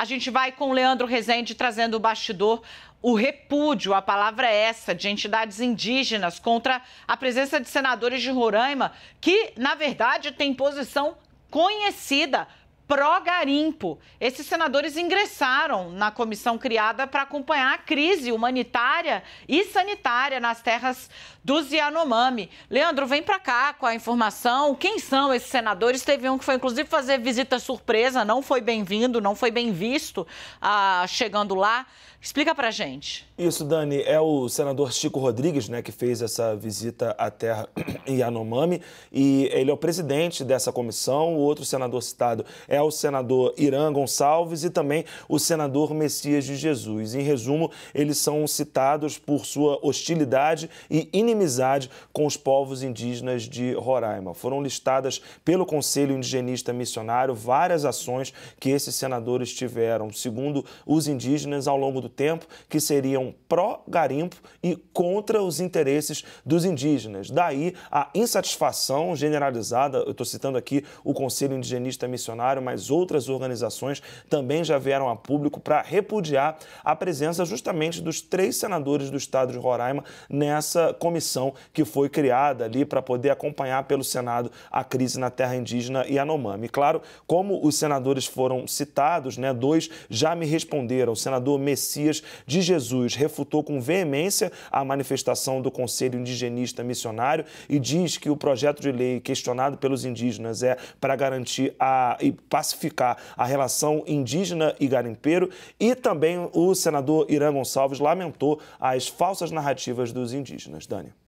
A gente vai com o Leandro Rezende trazendo o bastidor o repúdio, a palavra é essa, de entidades indígenas contra a presença de senadores de Roraima, que, na verdade, tem posição conhecida pró-garimpo. Esses senadores ingressaram na comissão criada para acompanhar a crise humanitária e sanitária nas terras dos Yanomami. Leandro, vem para cá com a informação. Quem são esses senadores? Teve um que foi, inclusive, fazer visita surpresa, não foi bem-vindo, não foi bem visto ah, chegando lá. Explica para gente. Isso, Dani, é o senador Chico Rodrigues, né, que fez essa visita à terra Yanomami e ele é o presidente dessa comissão. O outro senador citado é o senador Irã Gonçalves e também o senador Messias de Jesus. Em resumo, eles são citados por sua hostilidade e inimizade com os povos indígenas de Roraima. Foram listadas pelo Conselho Indigenista Missionário várias ações que esses senadores tiveram, segundo os indígenas, ao longo do tempo, que seriam pró-garimpo e contra os interesses dos indígenas. Daí a insatisfação generalizada, eu estou citando aqui o Conselho Indigenista Missionário, mas outras organizações também já vieram a público para repudiar a presença justamente dos três senadores do estado de Roraima nessa comissão que foi criada ali para poder acompanhar pelo Senado a crise na terra indígena Yanomami. Claro, como os senadores foram citados, né, dois já me responderam. O senador Messias de Jesus refutou com veemência a manifestação do Conselho Indigenista Missionário e diz que o projeto de lei questionado pelos indígenas é para garantir a, e pacificar a relação indígena e garimpeiro. E também o senador Irã Gonçalves lamentou as falsas narrativas dos indígenas. Dani.